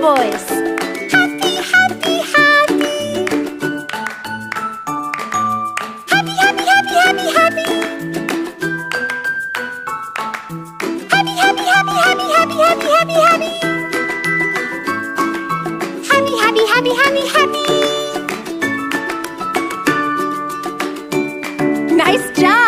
voice. Happy, happy, happy. Happy, happy, happy, happy, happy. Happy, happy, happy, happy, happy, happy, happy, happy. Happy, happy, happy, happy, happy. Nice job.